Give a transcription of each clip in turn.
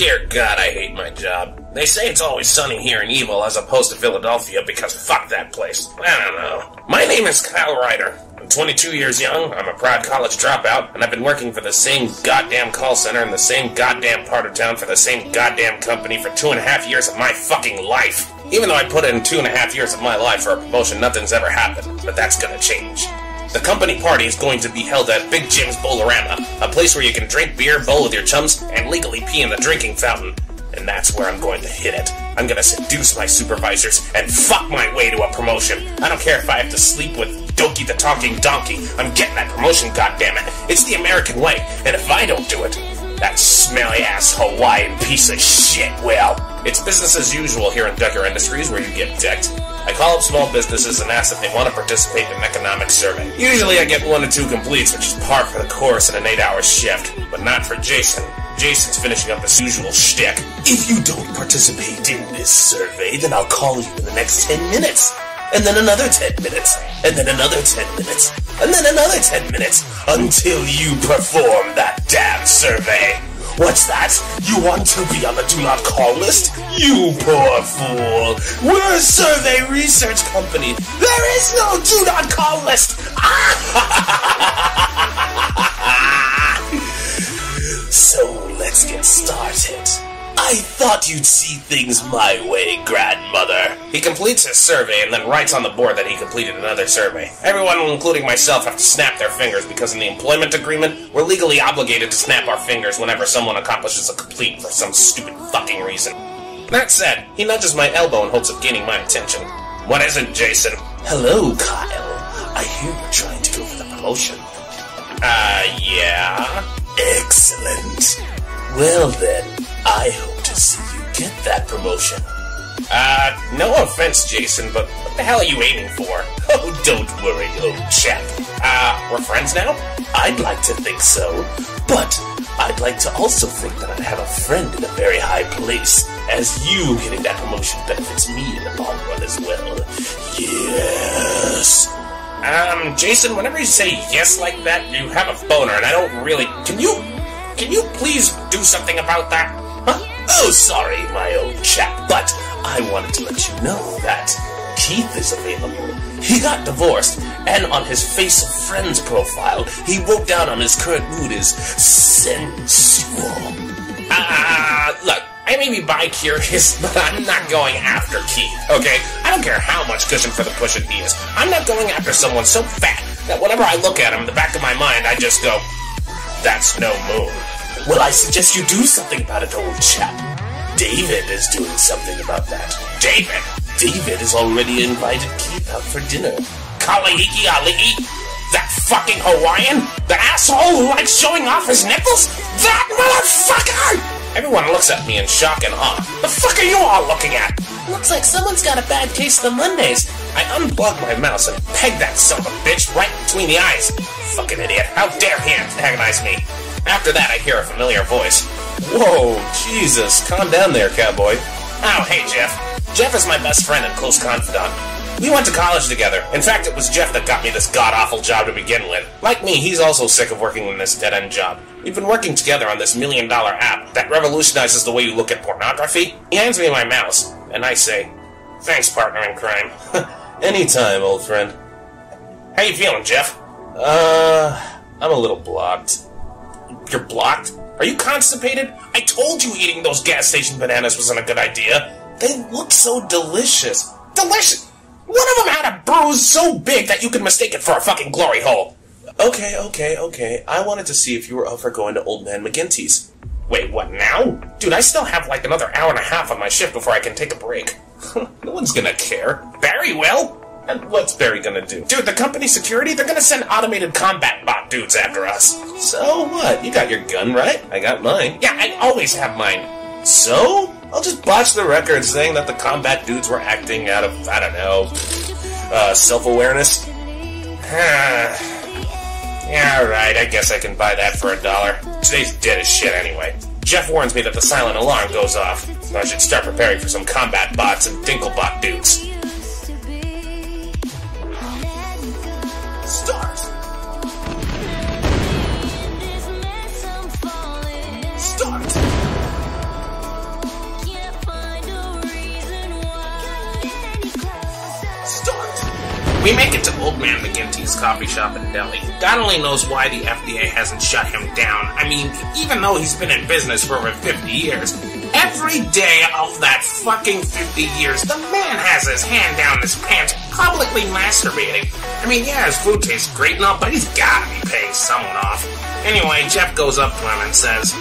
Dear God, I hate my job. They say it's always sunny here in Evil as opposed to Philadelphia because fuck that place. I don't know. My name is Kyle Rider. I'm 22 years young, I'm a proud college dropout, and I've been working for the same goddamn call center in the same goddamn part of town for the same goddamn company for two and a half years of my fucking life. Even though I put in two and a half years of my life for a promotion, nothing's ever happened. But that's gonna change. The company party is going to be held at Big Jim's Bolorama, a place where you can drink beer, bowl with your chums, and legally pee in the drinking fountain. And that's where I'm going to hit it. I'm gonna seduce my supervisors and fuck my way to a promotion. I don't care if I have to sleep with Doki the Talking Donkey. I'm getting that promotion, goddammit. It's the American way, and if I don't do it, that smelly ass Hawaiian piece of shit will. It's business as usual here in Decker Industries where you get decked. I call up small businesses and ask if they want to participate in an economic survey. Usually I get one to two completes, which is par for the course in an eight hour shift, but not for Jason. Jason's finishing up his usual shtick. If you don't participate in this survey, then I'll call you in the next 10 minutes. And then another 10 minutes. And then another 10 minutes. And then another 10 minutes. Until you perform that damn survey. What's that? You want to be on the do not call list? You poor fool. We're a survey research company. There is no do not call list. so let's get started. I thought you'd see things my way, grandmother. He completes his survey and then writes on the board that he completed another survey. Everyone, including myself, have to snap their fingers because in the employment agreement, we're legally obligated to snap our fingers whenever someone accomplishes a complete for some stupid fucking reason. That said, he nudges my elbow in hopes of gaining my attention. What is it, Jason? Hello, Kyle. I hear you're trying to go for the promotion. Uh, yeah. Excellent. Well then, I hope to see you get that promotion. Uh, no offense, Jason, but what the hell are you aiming for? Oh, don't worry, old chap. Uh, we're friends now? I'd like to think so, but I'd like to also think that I have a friend in a very high place, as you getting that promotion benefits me in the long run as well. Yes. Um, Jason, whenever you say yes like that, you have a boner, and I don't really. Can you. Can you please do something about that? Huh? Oh, sorry, my old chap, but I wanted to let you know that Keith is available. He got divorced, and on his Face of Friends profile, he wrote down on his current mood is sensual. Ah, uh, look, I may be bi-curious, but I'm not going after Keith, okay? I don't care how much cushion for the cushion he is. I'm not going after someone so fat that whenever I look at him, in the back of my mind, I just go, that's no moon. Well, I suggest you do something about it, old chap. David is doing something about that. David? David has already invited Keith out for dinner. Kalahiki Ali'i? That fucking Hawaiian? The asshole who likes showing off his nipples? That motherfucker! Everyone looks at me in shock and awe. The fuck are you all looking at? Looks like someone's got a bad case of the Mondays. I unplug my mouse and peg that son of a bitch right between the eyes. Fucking idiot. How dare he antagonize me? After that, I hear a familiar voice. Whoa, Jesus, calm down there, cowboy. Oh, hey, Jeff. Jeff is my best friend and close confidant. We went to college together. In fact, it was Jeff that got me this god awful job to begin with. Like me, he's also sick of working in this dead end job. We've been working together on this million dollar app that revolutionizes the way you look at pornography. He hands me my mouse, and I say, Thanks, partner in crime. Anytime, old friend. How you feeling, Jeff? Uh, I'm a little blocked. You're blocked? Are you constipated? I told you eating those gas station bananas wasn't a good idea. They look so delicious. Delicious? One of them had a bruise so big that you could mistake it for a fucking glory hole. Okay, okay, okay. I wanted to see if you were up for going to Old Man McGinty's. Wait, what now? Dude, I still have like another hour and a half on my shift before I can take a break. no one's gonna care. Barry will. And what's Barry gonna do? Dude, the company security, they're gonna send automated combat bot dudes after us. So what? You got your gun, right? I got mine. Yeah, I always have mine. So? I'll just botch the record saying that the combat dudes were acting out of, I don't know, uh, self awareness. Yeah, alright, I guess I can buy that for a dollar. Today's dead as shit anyway. Jeff warns me that the silent alarm goes off. I should start preparing for some combat bots and Dinklebot dudes. Start. Start! Start! We make it to Old Man McGinty's coffee shop in Delhi. God only knows why the FDA hasn't shut him down. I mean, even though he's been in business for over 50 years, every day of that fucking 50 years, the man has his hand down his pants, publicly masturbating. I mean, yeah, his food tastes great and all, but he's gotta be paying someone off. Anyway, Jeff goes up to him and says,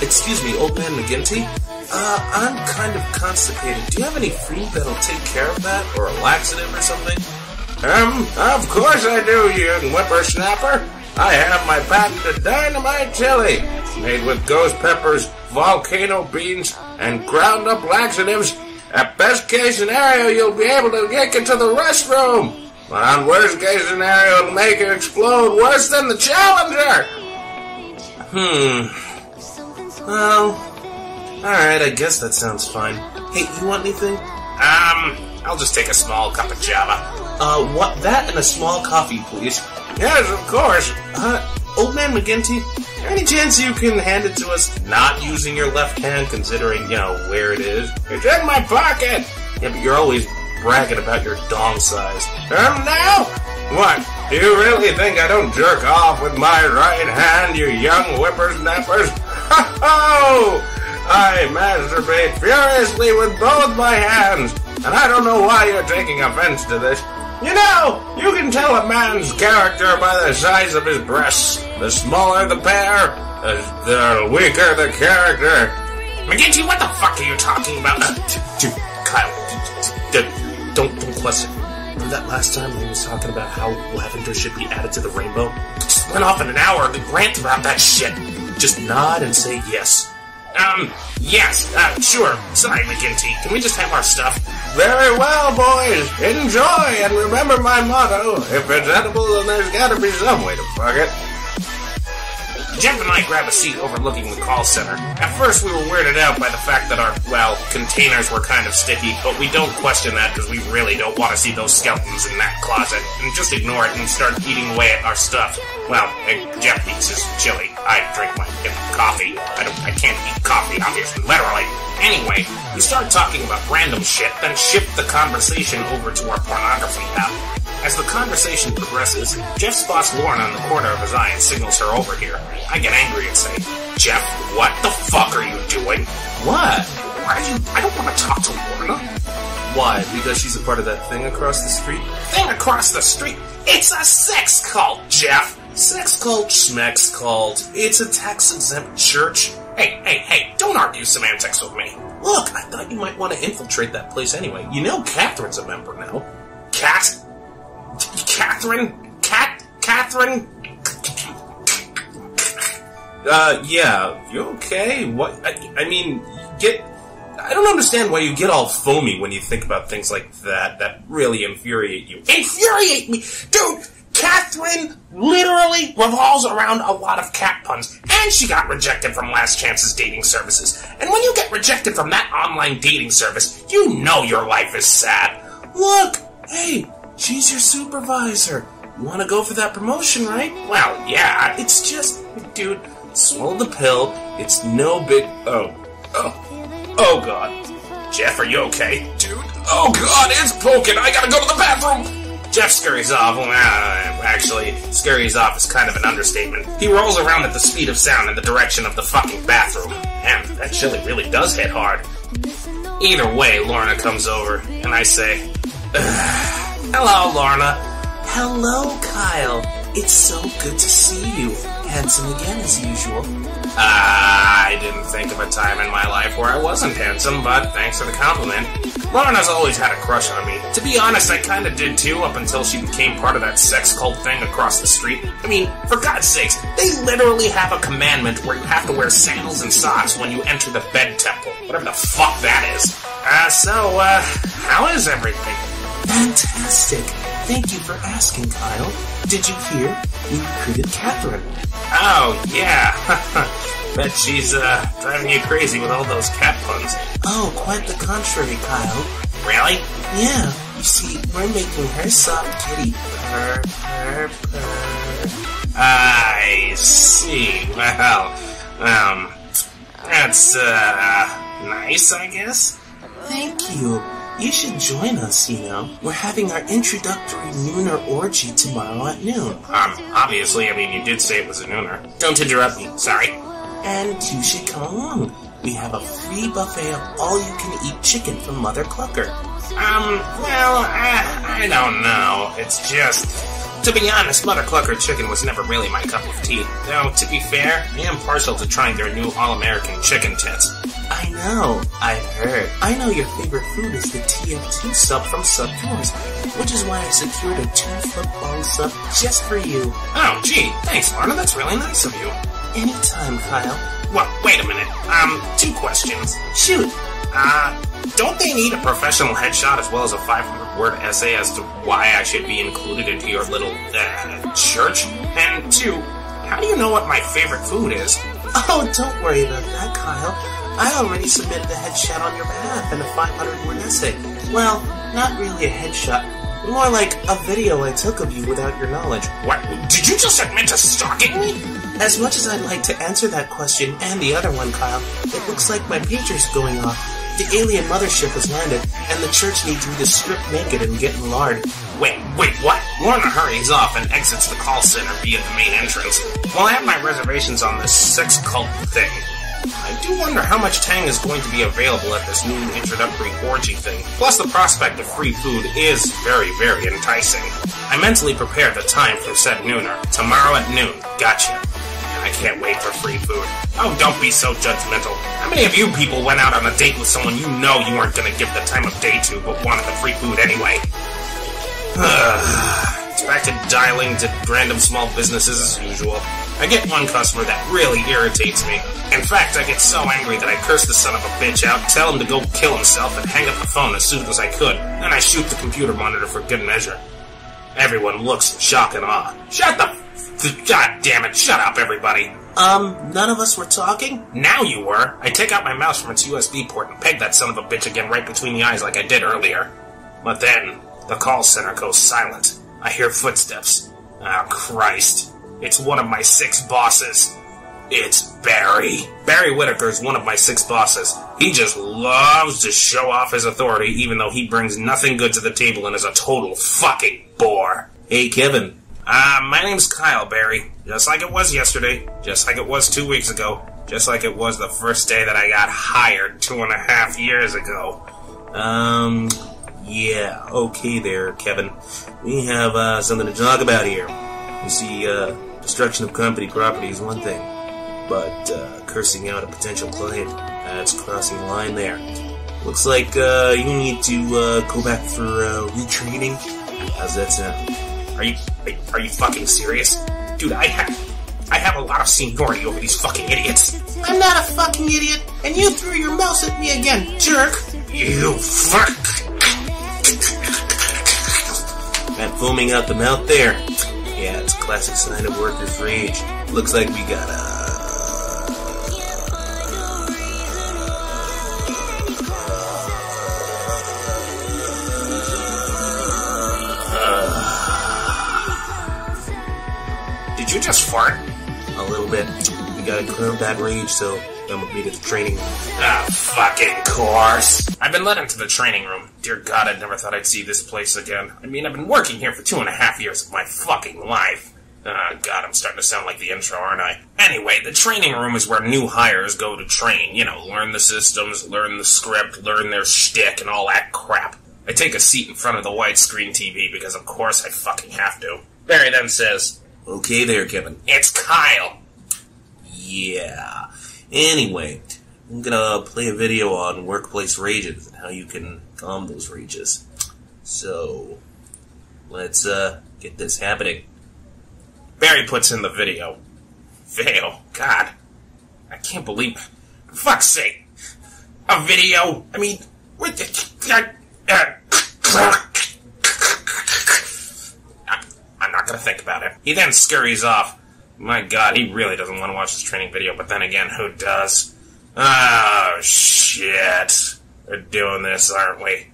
Excuse me, Old Man McGinty? Uh, I'm kind of constipated. Do you have any cream that'll take care of that? Or a laxative or something? Um, of course I do, you whippersnapper. I have my patented dynamite chili, made with ghost peppers, volcano beans, and ground up laxatives. At best case scenario, you'll be able to get into the restroom. But on worst case scenario, it'll make it explode worse than the Challenger. Hmm. Well, alright, I guess that sounds fine. Hey, you want anything? Um, I'll just take a small cup of java. Uh, what? That and a small coffee, please. Yes, of course. Uh, Old Man McGinty, any chance you can hand it to us not using your left hand, considering, you know, where it is? It's in my pocket. Yeah, but you're always bragging about your dong size. Um, now? What? Do you really think I don't jerk off with my right hand, you young whippersnappers? Ha ho! I masturbate furiously with both my hands, and I don't know why you're taking offense to this. You know, you can tell a man's character by the size of his breasts. The smaller the pair, the, the weaker the character. McGinty, what the fuck are you talking about? Uh, dude, Kyle, d- d- don't, don't question. Remember that last time he was talking about how lavender should be added to the rainbow? Just went off in an hour to rant about that shit. Just nod and say yes. Um, yes, uh, sure. Sorry, McGinty. Can we just have our stuff? Very well, boys. Enjoy, and remember my motto. If it's edible, then there's gotta be some way to fuck it. Jeff and I grab a seat overlooking the call center. At first, we were weirded out by the fact that our, well, containers were kind of sticky, but we don't question that because we really don't want to see those skeletons in that closet, and just ignore it and start eating away at our stuff. Well, Jeff eats his chili. I drink my coffee. I don't, I can't eat coffee, obviously, literally. Anyway, we start talking about random shit, then shift the conversation over to our pornography app. As the conversation progresses, Jeff spots Lorna on the corner of his eye and signals her over here. I get angry and say, Jeff, what the fuck are you doing? What? Why are you? I don't want to talk to Lorna. Why? Because she's a part of that thing across the street? Thing across the street. It's a sex cult, Jeff. Sex cult, schmex cult. It's a tax exempt church. Hey, hey, hey, don't argue semantics with me. Look, I thought you might want to infiltrate that place anyway. You know Catherine's a member now. Cat? Catherine? Cat? Catherine? Uh, yeah. You okay? What? I, I mean, get. I don't understand why you get all foamy when you think about things like that. That really infuriate you. Infuriate me! Dude, Catherine literally revolves around a lot of cat puns, and she got rejected from Last Chance's dating services. And when you get rejected from that online dating service, you know your life is sad. Look! Hey, she's your supervisor. You want to go for that promotion, right? Well, yeah, It's just, dude, swallow the pill. It's no big. Oh. Oh. Oh, God. Jeff, are you okay? Dude. Oh, God, it's poking. I gotta go to the bathroom. Jeff scurries off. Uh, actually, scurries off is kind of an understatement. He rolls around at the speed of sound in the direction of the fucking bathroom. Man, that chili really does hit hard. Either way, Lorna comes over, and I say, Hello, Lorna. Hello, Kyle. It's so good to see you. Handsome again, as usual. Ah, I didn't think of a time in my life where I wasn't handsome, but thanks for the compliment. Lorna's always had a crush on me. To be honest, I kinda did too, up until she became part of that sex cult thing across the street. I mean, for God's sakes, they literally have a commandment where you have to wear sandals and socks when you enter the bed temple. Whatever the fuck that is. Uh, so, uh, how is everything? Fantastic. Thank you for asking, Kyle. Did you hear? We recruited Catherine. Oh, yeah. Bet she's, uh, driving you crazy with all those cat puns. Oh, quite the contrary, Kyle. Really? Yeah, you see, we're making her soft kitty purr, purr, purr. I see. Well, um, that's, uh, nice, I guess. Thank you. You should join us, you know. We're having our introductory Nooner orgy tomorrow at noon. Um, obviously, I mean, you did say it was a nooner. Don't interrupt me, sorry. And you should come along. We have a free buffet of all-you-can-eat chicken from Mother Clucker. Um, well, I, I don't know. It's just, to be honest, Mother Clucker chicken was never really my cup of tea. Though, to be fair, I am partial to trying their new All-American chicken tits. Know. I heard. I know your favorite food is the TF2 sub from Sub which is why I secured a two-foot long sub just for you. Oh, gee, thanks, Lorna. That's really nice of you. Anytime, Kyle. Well, wait a minute. Um, two questions. Shoot. Uh, don't they need a professional headshot as well as a 500 word essay as to why I should be included into your little, uh, church? And two, how do you know what my favorite food is? Oh, don't worry about that, Kyle. I already submitted a headshot on your behalf and a 500 word essay. Well, not really a headshot. More like a video I took of you without your knowledge. What? Did you just admit to stalking me? As much as I'd like to answer that question and the other one, Kyle, it looks like my pager's going off. The alien mothership has landed, and the church needs me to strip naked and get in lard. Wait, wait, what? Lorna hurries off and exits the call center via the main entrance. While I have my reservations on this sex cult thing, I do wonder how much Tang is going to be available at this new introductory orgy thing. Plus, the prospect of free food is very, very enticing. I mentally prepared the time for said nooner. Tomorrow at noon. Gotcha. I can't wait for free food. Oh, don't be so judgmental. How many of you people went out on a date with someone you know you weren't gonna give the time of day to, but wanted the free food anyway? Back to dialing to random small businesses as usual. I get one customer that really irritates me. In fact, I get so angry that I curse the son of a bitch out, tell him to go kill himself, and hang up the phone as soon as I could. Then I shoot the computer monitor for good measure. Everyone looks in shock and awe. Shut the God damn it, shut up, everybody. Um, none of us were talking? Now you were. I take out my mouse from its USB port and peg that son of a bitch again right between the eyes like I did earlier. But then, the call center goes silent. I hear footsteps. Oh, Christ. It's one of my six bosses. It's Barry. Barry Whitaker is one of my six bosses. He just loves to show off his authority even though he brings nothing good to the table and is a total fucking bore. Hey, Kevin. Uh, my name's Kyle Barry. Just like it was yesterday. Just like it was two weeks ago. Just like it was the first day that I got hired two and a half years ago. Um, yeah, okay there, Kevin. We have, uh, something to talk about here. You see, uh, destruction of company property is one thing, but, uh, cursing out a potential client, that's crossing the line there. Looks like, uh, you need to, uh, go back for, uh, retraining. How's that sound? Are you are you fucking serious? Dude, I have I have a lot of seniority over these fucking idiots. I'm not a fucking idiot, and you threw your mouse at me again, jerk. You fuck. Foaming out the mouth there. Yeah, it's a classic sign of worker's rage. Looks like we got a uh, Did you just fart? A little bit. We gotta curb that rage, so come with me to the training room. Ah, fucking course. I've been led into the training room. Dear God, I never thought I'd see this place again. I mean, I've been working here for two and a half years of my fucking life. Ah, God, I'm starting to sound like the intro, aren't I? Anyway, the training room is where new hires go to train. You know, learn the systems, learn the script, learn their shtick, and all that crap. I take a seat in front of the widescreen TV because, of course, I fucking have to. Barry then says, Okay there, Kevin. It's Kyle. Yeah. Anyway, I'm gonna play a video on workplace rages and how you can calm those rages. So, let's uh, get this happening. Barry puts in the video. Fail. God. I can't believe. For fuck's sake. A video? I mean, what the. Uh, I'm not gonna think about it. He then scurries off. My god, he really doesn't want to watch this training video, but then again, who does? Oh, shit. We're doing this, aren't we?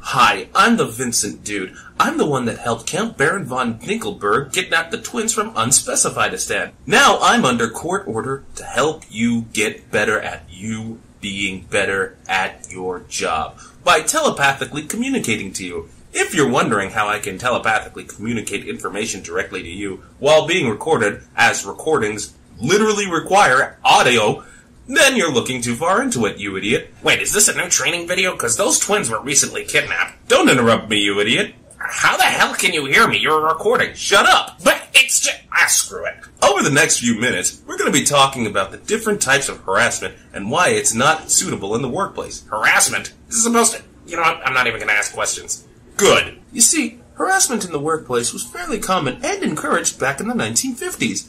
Hi, I'm the Vincent dude. I'm the one that helped Count Baron von Dinkelberg kidnap the twins from Unspecifiedistan. Now I'm under court order to help you get better at you being better at your job by telepathically communicating to you. If you're wondering how I can telepathically communicate information directly to you while being recorded, as recordings literally require audio, then you're looking too far into it, you idiot. Wait, is this a new training video? Because those twins were recently kidnapped. Don't interrupt me, you idiot. How the hell can you hear me? You're recording. Shut up! But it's just. Ah, screw it. Over the next few minutes, we're going to be talking about the different types of harassment and why it's not suitable in the workplace. Harassment? This is supposed to. You know what? I'm not even going to ask questions. Good. You see, harassment in the workplace was fairly common and encouraged back in the 1950s,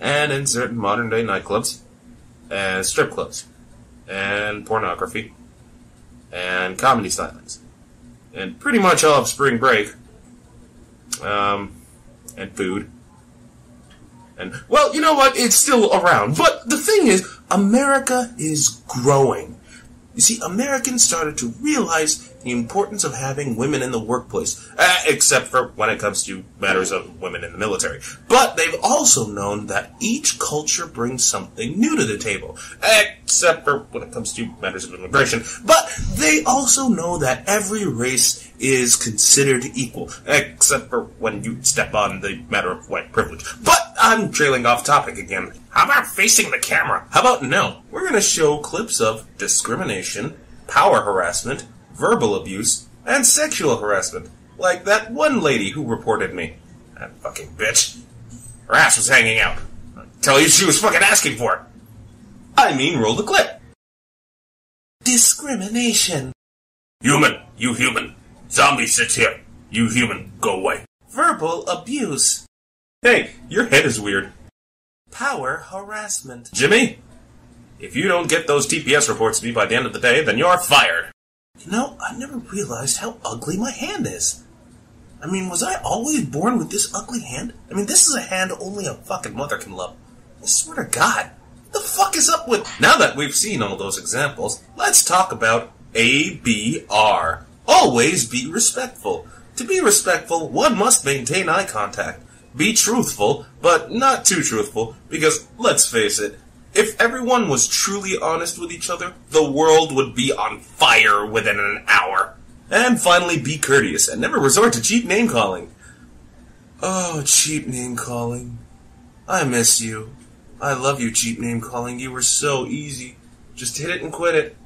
and in certain modern day nightclubs, and strip clubs, and pornography, and comedy stylings, and pretty much all of spring break, um, and food. And, well, you know what? It's still around. But the thing is, America is growing. You see, Americans started to realize the importance of having women in the workplace, uh, except for when it comes to matters of women in the military. But they've also known that each culture brings something new to the table, except for when it comes to matters of immigration. But they also know that every race is considered equal, except for when you step on the matter of white privilege. But I'm trailing off topic again. How about facing the camera? How about no? We're going to show clips of discrimination, power harassment, verbal abuse, and sexual harassment. Like that one lady who reported me. That fucking bitch. Her ass was hanging out. Tell you she was fucking asking for it. I mean, roll the clip. Discrimination. Human, you human. Zombie sits here. You human, go away. Verbal abuse. Hey, your head is weird. Power harassment. Jimmy, if you don't get those TPS reports to me by the end of the day, then you're fired. You know, I never realized how ugly my hand is. I mean, was I always born with this ugly hand? I mean, this is a hand only a fucking mother can love. I swear to God. What the fuck is up with. Now that we've seen all those examples, let's talk about ABR. Always be respectful. To be respectful, one must maintain eye contact. Be truthful, but not too truthful, because let's face it, if everyone was truly honest with each other, the world would be on fire within an hour. And finally, be courteous and never resort to cheap name calling. Oh, cheap name calling. I miss you. I love you, cheap name calling. You were so easy. Just hit it and quit it.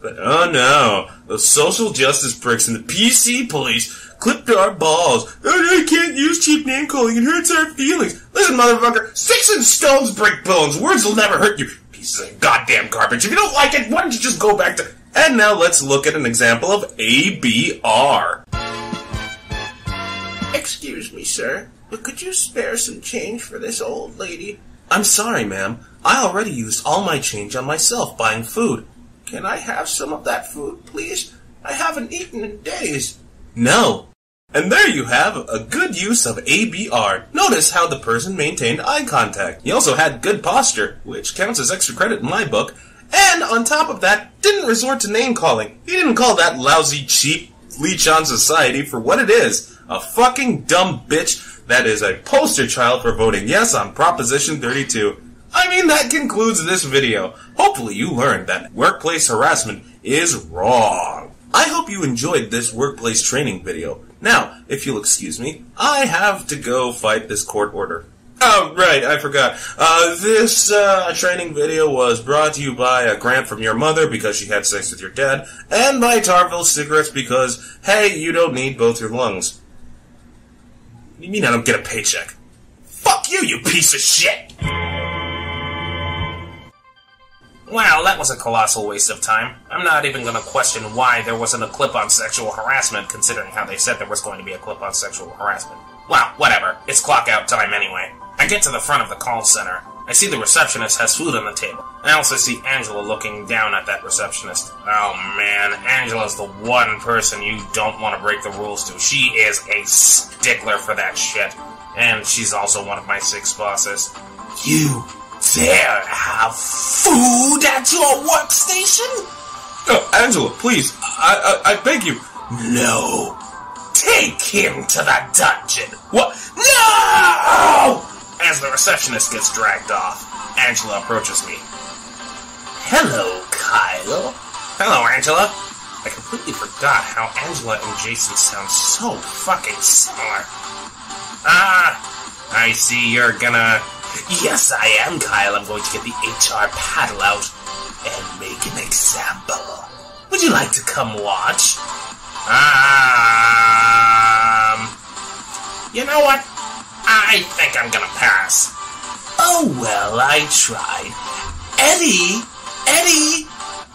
But oh no, those social justice pricks and the PC police clipped our balls. Oh, I can't use cheap name calling, it hurts our feelings. Listen, motherfucker, sticks and stones break bones. Words will never hurt you. Pieces of goddamn garbage. If you don't like it, why don't you just go back to. And now let's look at an example of ABR. Excuse me, sir, but could you spare some change for this old lady? I'm sorry, ma'am. I already used all my change on myself buying food. Can I have some of that food, please? I haven't eaten in days. No. And there you have a good use of ABR. Notice how the person maintained eye contact. He also had good posture, which counts as extra credit in my book. And on top of that, didn't resort to name calling. He didn't call that lousy, cheap leech on society for what it is. A fucking dumb bitch that is a poster child for voting yes on Proposition 32. I mean, that concludes this video. Hopefully you learned that workplace harassment is wrong. I hope you enjoyed this workplace training video. Now, if you'll excuse me, I have to go fight this court order. Oh, right, I forgot. Uh, this, uh, training video was brought to you by a grant from your mother because she had sex with your dad, and by Tarville Cigarettes because, hey, you don't need both your lungs. You mean I don't get a paycheck? Fuck you, you piece of shit! Well, that was a colossal waste of time. I'm not even to question why there wasn't a clip on sexual harassment, considering how they said there was going to be a clip on sexual harassment. Well, whatever. It's clock out time anyway. I get to the front of the call center. I see the receptionist has food on the table. I also see Angela looking down at that receptionist. Oh man, Angela's the one person you don't want to break the rules to. She is a stickler for that shit. And she's also one of my six bosses. You dare have food at your workstation? Oh, Angela, please, I, I, I beg you, No. Take him to the dungeon. What? No! As the receptionist gets dragged off, Angela approaches me. Hello, Kyle. Hello, Angela. I completely forgot how Angela and Jason sound so fucking similar. Ah, I see you're gonna. Yes, I am, Kyle. I'm going to get the HR paddle out and make an example. Would you like to come watch? Um. You know what? I think I'm gonna pass. Oh, well, I tried. Eddie! Eddie!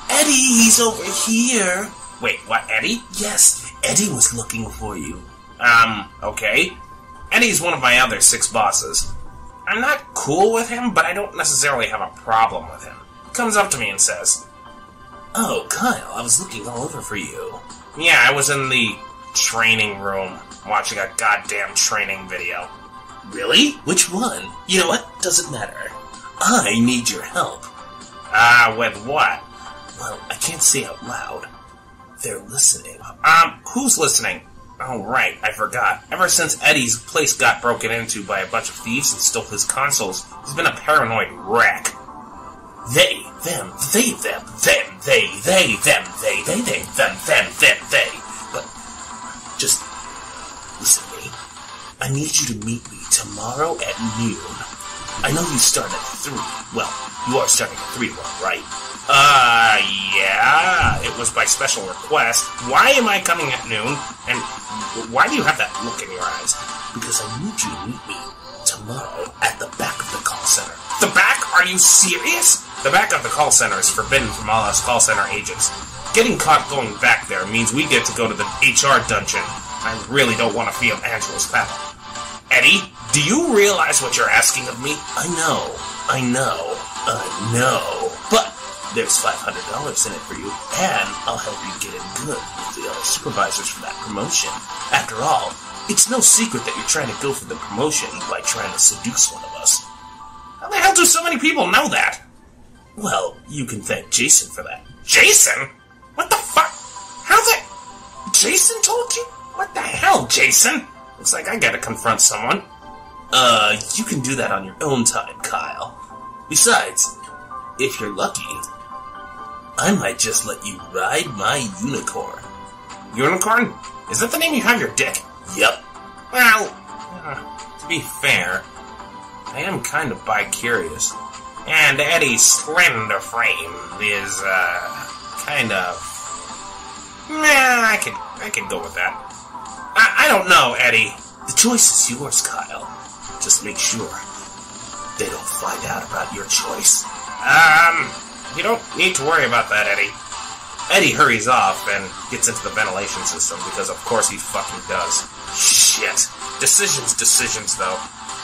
Eddie, he's over here. Wait, what, Eddie? Yes, Eddie was looking for you. Um, okay. Eddie's one of my other six bosses. I'm not cool with him, but I don't necessarily have a problem with him. Comes up to me and says, Oh, Kyle, I was looking all over for you. Yeah, I was in the training room watching a goddamn training video. Really? Which one? You know what? Doesn't matter. I need your help. Ah, with what? Well, I can't say out loud. They're listening. Um, who's listening? Oh, right, I forgot. Ever since Eddie's place got broken into by a bunch of thieves and stole his consoles, he's been a paranoid wreck. They, them, they, them, them, they, they, them, they, they, they, them, them, them, they. But, just listen to me. I need you to meet me tomorrow at noon. I know you start at 3. Well, you are starting at 3 tomorrow, right? Uh, yeah, it was by special request. Why am I coming at noon? And why do you have that look in your eyes? Because I need you to meet me tomorrow at the back of the call center. The back? Are you serious? The back of the call center is forbidden from all us call center agents. Getting caught going back there means we get to go to the HR dungeon. I really don't want to feel Angela's path. Eddie, do you realize what you're asking of me? I know, I know, I know. But there's $500 in it for you, and I'll help you get in good with the other supervisors for that promotion. After all, it's no secret that you're trying to go for the promotion by trying to seduce one of us. How the hell do so many people know that? Well, you can thank Jason for that. Jason? What the fuck? How the... Jason told you? What the hell, Jason? Looks like I gotta confront someone. Uh, you can do that on your own time, Kyle. Besides, if you're lucky, I might just let you ride my unicorn. Unicorn? Is that the name you have your dick? Yep. Well, uh, to be fair, I am kind of bi-curious. And Eddie's slender frame is, uh, kind of... Nah, I could, I could go with that. I, I don't know, Eddie. The choice is yours, Kyle. Just make sure they don't find out about your choice. Um, you don't need to worry about that, Eddie. Eddie hurries off and gets into the ventilation system because, of course, he fucking does. Shit. Decisions, decisions, though.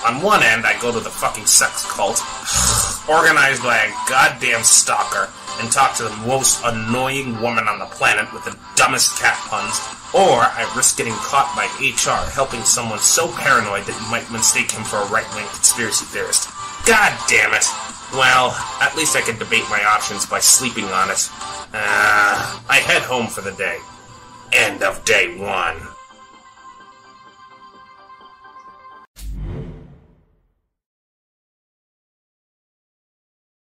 On one end, I go to the fucking sex cult, organized by a goddamn stalker, and talk to the most annoying woman on the planet with the dumbest cat puns, or I risk getting caught by HR helping someone so paranoid that you might mistake him for a right-wing conspiracy theorist. God damn it. Well, at least I can debate my options by sleeping on it. Uh, I head home for the day. End of day one.